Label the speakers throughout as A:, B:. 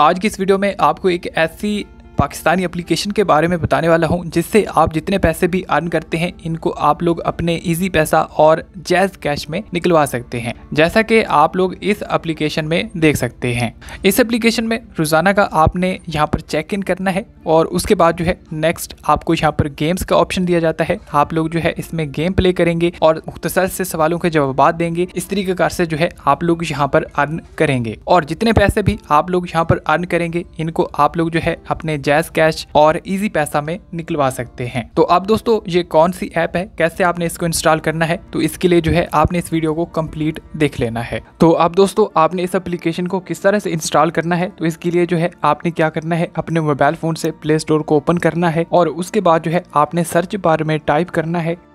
A: आज की इस वीडियो में आपको एक ऐसी पाकिस्तानी एप्लीकेशन के बारे में बताने वाला हूँ, जिससे आप जितने पैसे भी अर्न करते हैं, इनको आप लोग अपने इजी पैसा और जैज कैश में निकलवा सकते हैं, जैसा कि आप लोग इस एप्लीकेशन में देख सकते हैं। इस एप्लीकेशन में रोज़ाना का आपने यहाँ पर चेक इन करना है और उसके बाद जो है नेक्स्ट आपको यहाँ पर गेम्स का ऑप्शन दिया जाता है। आप लोग जो है इसमें गेम प्ले करेंगे और मुख्तसर से सवालों के जवाब देंगे। इस तरीके कार से जो है आप लोग यहाँ पर अर्न करेंगे और जितने पैसे भी आप लोग यहाँ पर अर्न करेंगे, इनको आप लोग जो है अपने जैज कैश और इजी पैसा में निकलवा सकते हैं। तो अब दोस्तों, ये कौन सी ऐप है? कैसे आपने इसको इंस्टॉल करना है? तो इसके लिए जो है, आपने इस वीडियो को कंप्लीट देख लेना है। तो अब दोस्तों, आपने इस एप्लीकेशन को किस तरह से इंस्टॉल करना है? तो इसके लिए जो है, आपने क्या करना है? अपने मोबाइल फ़ोन से प्ले स्टोर को ओपन करना है और उसके बाद जो है, आपने सर्च बार में टाइप करना है।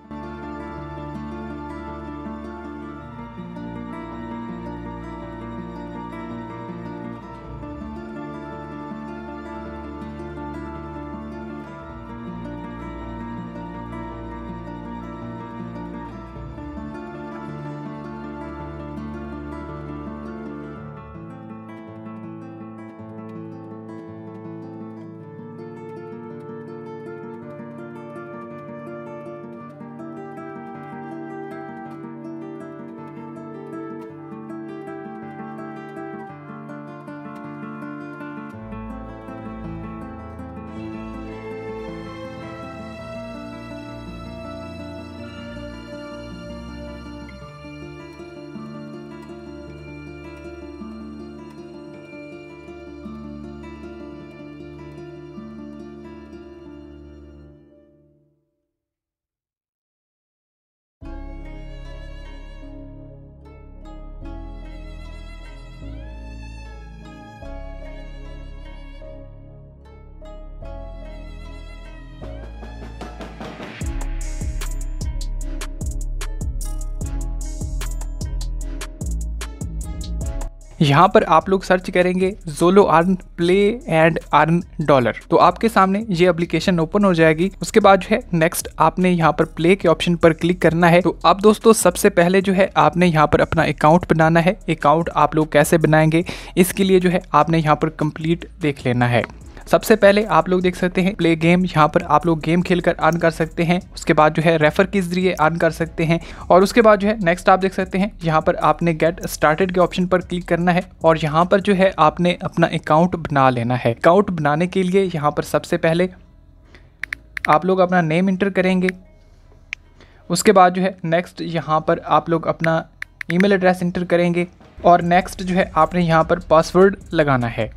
A: यहाँ पर आप लोग सर्च करेंगे जोलो earn play and earn dollar तो आपके सामने ये एप्लीकेशन ओपन हो जाएगी। उसके बाद जो है नेक्स्ट आपने यहाँ पर प्ले के ऑप्शन पर क्लिक करना है। तो अब दोस्तों, सबसे पहले जो है, आपने यहाँ पर अपना अकाउंट बनाना है। अकाउंट आप लोग कैसे बनाएँगे? इसके लिए जो है, आपने यहाँ पर कंप्लीट देख लेना है। सबसे पहले आप लोग देख सकते हैं प्ले गेम यहाँ पर आप लोग गेम खेलकर अर्न कर सकते हैं। उसके बाद जो है रेफर के ज़रिए अर्न कर सकते हैं। और उसके बाद जो है नेक्स्ट आप देख सकते हैं, यहाँ पर आपने गेट स्टार्टेड के ऑप्शन पर क्लिक करना है। और यहाँ पर जो है आपने अपना अकाउंट बना लेना है। अकाउंट बनाने के लिए यहाँ पर सबसे पहले आप लोग अपना नेम इंटर करेंगे। उसके बाद जो है नेक्स्ट यहाँ पर आप लोग अपना ईमेल एड्रेस इंटर करेंगे। और नेक्स्ट जो है आपने यहाँ पर पासवर्ड लगाना है।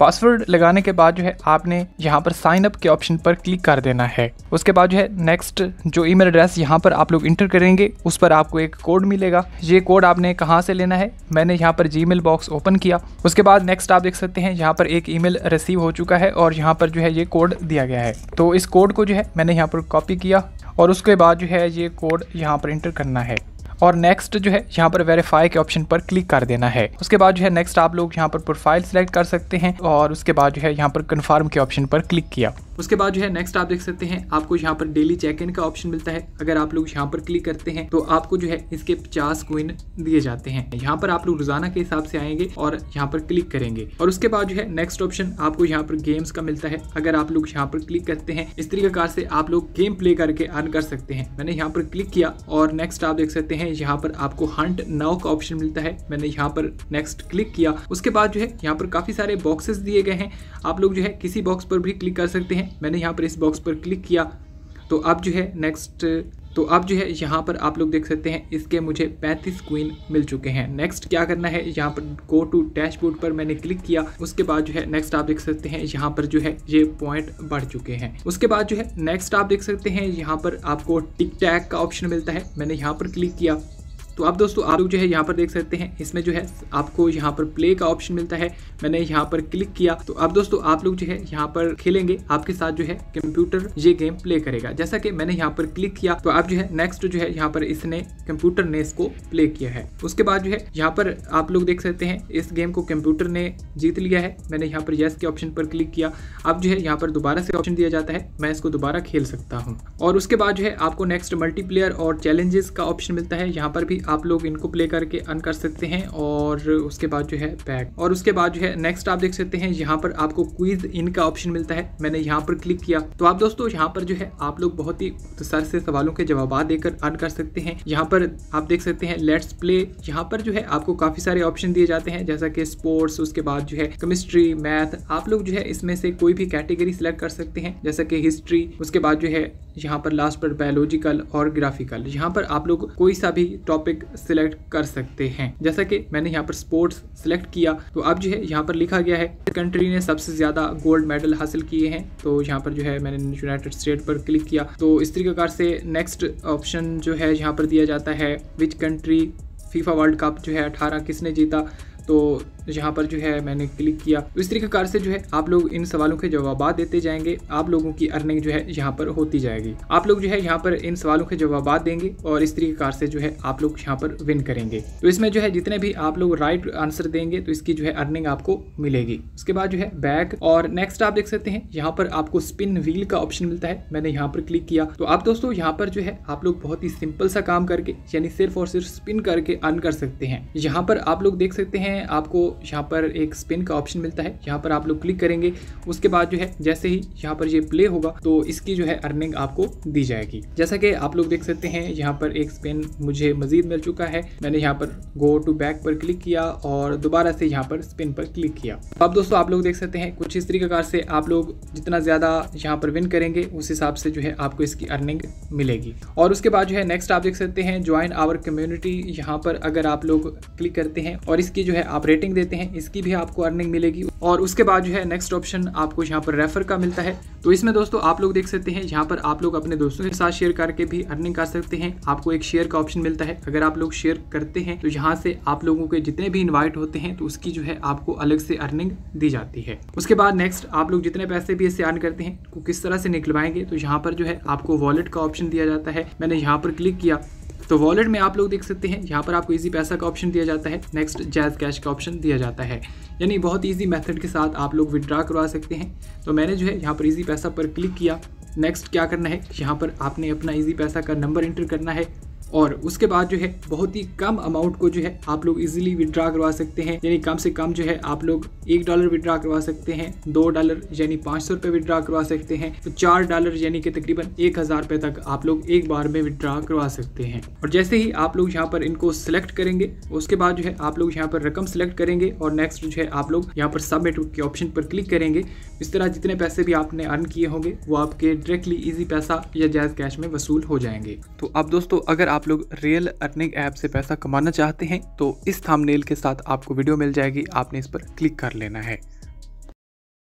A: पासवर्ड लगाने के बाद जो है, आपने यहाँ पर साइन अप के ऑप्शन पर क्लिक कर देना है। उसके बाद जो है नेक्स्ट जो ईमेल एड्रेस यहाँ पर आप लोग इंटर करेंगे, उस पर आपको एक कोड मिलेगा। ये कोड आपने कहाँ से लेना है? मैंने यहाँ पर जी बॉक्स ओपन किया। उसके बाद नेक्स्ट आप देख सकते हैं, यहाँ पर एक ईमेल रिसीव हो चुका है और यहाँ पर जो है, ये कोड दिया गया है। तो इस कोड को जो है, मैंने यहाँ पर कॉपी किया और उसके बाद जो है, ये कोड यहाँ पर इंटर करना है। और नेक्स्ट जो है, यहाँ पर वेरीफाई के ऑप्शन पर क्लिक कर देना है। उसके बाद जो है नेक्स्ट आप लोग यहाँ पर प्रोफ़ाइल सेलेक्ट कर सकते हैं और उसके बाद जो है, यहाँ पर कन्फर्म के ऑप्शन पर क्लिक किया। उसके बाद जो है नेक्स्ट आप देख सकते हैं आपको यहाँ पर डेली चेक इन का ऑप्शन मिलता है अगर आप लोग यहाँ पर क्लिक करते हैं तो आपको जो है इसके पचास कोइन दिए जाते हैं यहाँ पर आप लोग रोज़ाना के हिसाब से आएँगे और यहाँ पर क्लिक करेंगे और उसके बाद जो है नेक्स्ट ऑप्शन आपको यहाँ पर गेम्स का मिलता है अगर आप लोग यहाँ पर क्लिक करते हैं इस तरीके से आप लोग गेम प्ले करके अर्न कर सकते हैं मैंने यहाँ पर क्लिक किया और नेक्स्ट आप देख सकते हैं यहाँ पर आपको हंट नाउ का ऑप्शन मिलता है मैंने यहाँ पर नेक्स्ट क्लिक किया उसके बाद जो है यहाँ पर काफ़ी सारे बॉक्सेस दिए गए हैं आप लोग जो है किसी बॉक्स पर भी क्लिक कर सकते हैं मैंने यहाँ पर इस बॉक्स पर क्लिक किया। तो अब जो है नेक्स्ट तो अब जो है यहाँ पर आप लोग देख सकते हैं, इसके मुझे 35 क्वीन मिल चुके हैं। नेक्स्ट क्या करना है? यहाँ पर गो टू डैशबोर्ड पर मैंने क्लिक किया। उसके बाद जो है नेक्स्ट आप देख सकते हैं, यहाँ पर जो है ये पॉइंट बढ़ चुके हैं। उसके बाद जो है नेक्स्ट आप देख सकते हैं, यहाँ पर आपको टिक टैग का ऑप्शन मिलता है। मैंने यहाँ पर क्लिक किया। तो अब दोस्तों आप लोग जो है यहाँ पर देख सकते हैं इसमें जो है आपको यहाँ पर प्ले का ऑप्शन मिलता है मैंने यहाँ पर क्लिक किया तो अब दोस्तों आप लोग जो है यहाँ पर खेलेंगे आपके साथ जो है कंप्यूटर ये गेम प्ले करेगा जैसा कि मैंने यहाँ पर क्लिक किया तो आप जो है नेक्स्ट जो है यहाँ पर इसने कंप्यूटर ने इसको प्ले किया है उसके बाद जो है यहाँ पर आप लोग देख सकते हैं इस गेम को कंप्यूटर ने जीत लिया है मैंने यहाँ पर यस के ऑप्शन पर क्लिक किया अब जो है यहाँ पर दोबारा से ऑप्शन दिया जाता है मैं इसको दोबारा खेल सकता हूँ और उसके बाद जो है आपको नेक्स्ट मल्टीप्लेयर और चैलेंजेस का ऑप्शन मिलता है यहाँ पर भी आप लोग इनको प्ले करके अर्न कर सकते हैं और उसके बाद जो है बैक और उसके बाद जो है नेक्स्ट आप देख सकते हैं, यहाँ पर आपको क्विज इन का ऑप्शन मिलता है। मैंने यहाँ पर क्लिक किया। तो आप दोस्तों, यहाँ पर जो है आप लोग बहुत ही सर से सवालों के जवाब देकर अर्न कर सकते हैं। यहाँ पर आप देख सकते हैं लेट्स प्ले यहाँ पर जो है आपको काफ़ी सारे ऑप्शन दिए जाते हैं, जैसा कि स्पोर्ट्स उसके बाद जो है केमिस्ट्री मैथ आप लोग जो है इसमें से कोई भी कैटेगरी सिलेक्ट कर सकते हैं, जैसा कि हिस्ट्री उसके बाद जो है यहाँ पर लास्ट पर बायोलॉजिकल और ग्राफिकल यहाँ पर आप लोग कोई सा भी टॉपिक सिलेक्ट कर सकते हैं। जैसा कि मैंने यहाँ पर स्पोर्ट्स सिलेक्ट किया तो अब जो है यहाँ पर लिखा गया है कंट्री ने सबसे ज़्यादा गोल्ड मेडल हासिल किए हैं। तो यहाँ पर जो है मैंने यूनाइटेड स्टेट पर क्लिक किया। तो इस तरीके से नेक्स्ट ऑप्शन जो है यहाँ पर दिया जाता है which country FIFA world cup जो है अठारह किसने जीता? तो यहाँ पर जो है मैंने क्लिक किया। तो इस तरीके कार से जो है आप लोग इन सवालों के जवाब देते जाएँगे। आप लोगों की अर्निंग जो है यहाँ पर होती जाएगी। आप लोग जो है यहाँ पर इन सवालों के जवाब देंगे और इस तरीके कार से जो है आप लोग यहाँ पर विन करेंगे। तो इसमें जो है जितने भी आप लोग राइट आंसर देंगे तो इसकी जो है अर्निंग आपको मिलेगी। उसके बाद जो है बैक और नेक्स्ट आप देख सकते हैं, यहाँ पर आपको स्पिन व्हील का ऑप्शन मिलता है। मैंने यहाँ पर क्लिक किया। तो आप दोस्तों यहाँ पर जो है आप लोग बहुत ही सिंपल सा काम करके, यानी सिर्फ़ और सिर्फ़ स्पिन करके अर्न कर सकते हैं। यहाँ पर आप लोग देख सकते हैं, आपको यहाँ पर एक स्पिन का ऑप्शन मिलता है। यहाँ पर आप लोग क्लिक करेंगे। उसके बाद जो है, जैसे ही यहाँ पर ये प्ले होगा तो इसकी जो है अर्निंग आपको दी जाएगी। जैसा कि आप लोग देख सकते हैं, यहाँ पर एक स्पिन मुझे मजीद मिल चुका है। मैंने यहाँ पर गो टू बैक पर क्लिक किया और दोबारा से यहाँ पर स्पिन पर क्लिक किया। तो अब दोस्तों, आप लोग देख सकते हैं, कुछ इस तरीके से आप लोग जितना ज़्यादा यहाँ पर विन करेंगे, उस हिसाब से जो है आपको इसकी अर्निंग मिलेगी। और उसके बाद जो है नेक्स्ट आप देख सकते हैं ज्वाइन आवर कम्युनिटी यहाँ पर अगर आप लोग क्लिक करते हैं और इसकी जो है आप रेटिंग देते हैं, इसकी भी आपको अर्निंग मिलेगी। और उसके बाद जो है नेक्स्ट ऑप्शन आपको यहाँ पर रेफर का मिलता है। तो इसमें दोस्तों, आप लोग देख सकते हैं यहाँ पर आप लोग अपने दोस्तों के साथ शेयर करके भी अर्निंग कर सकते हैं। आपको एक शेयर का ऑप्शन मिलता है। अगर आप लोग शेयर करते हैं तो यहाँ से आप लोगों के जितने भी इन्वाइट होते हैं तो उसकी जो है, आपको अलग से अर्निंग दी जाती है। उसके बाद नेक्स्ट आप लोग जितने पैसे भी इससे अर्न करते हैं किस तरह से निकलवाएँगे तो यहाँ पर जो है, आपको वॉलेट का ऑप्शन दिया जाता है। मैंने यहाँ पर क्लिक किया। तो वॉलेट में आप लोग देख सकते हैं, यहाँ पर आपको इजी पैसा का ऑप्शन दिया जाता है नेक्स्ट जैज कैश का ऑप्शन दिया जाता है। यानी बहुत ईजी मेथड के साथ आप लोग विड्रा करवा सकते हैं। तो मैंने जो है यहाँ पर इजी पैसा पर क्लिक किया। नेक्स्ट क्या करना है? यहाँ पर आपने अपना इजी पैसा का नंबर इंटर करना है। और उसके बाद जो है, बहुत ही कम अमाउंट को जो है, आप लोग इजीली विड्रा करवा सकते हैं। यानी कम से कम जो है, आप लोग एक डॉलर विड्रा करवा सकते हैं, दो डॉलर यानी पाँच सौ रुपये विड्रा करवा सकते हैं तो चार डॉलर यानी कि तकरीबन एक हज़ार रुपये तक आप लोग एक बार में विड्रा करवा सकते हैं। और जैसे ही आप लोग यहाँ पर इनको सिलेक्ट करेंगे, उसके बाद जो है, आप लोग यहाँ पर रकम सेलेक्ट करेंगे और नेक्स्ट जो है, आप लोग यहाँ पर सबमिट के ऑप्शन पर क्लिक करेंगे। इस तरह जितने पैसे भी आपने अर्न किए होंगे, वो आपके डायरेक्टली ईजी पैसा या जायज़ कैश में वसूल हो जाएँगे। तो अब दोस्तों, अगर आप लोग रियल अर्निंग ऐप से पैसा कमाना चाहते हैं तो इस थामनेल के साथ आपको वीडियो मिल जाएगी। आपने इस पर क्लिक कर लेना है।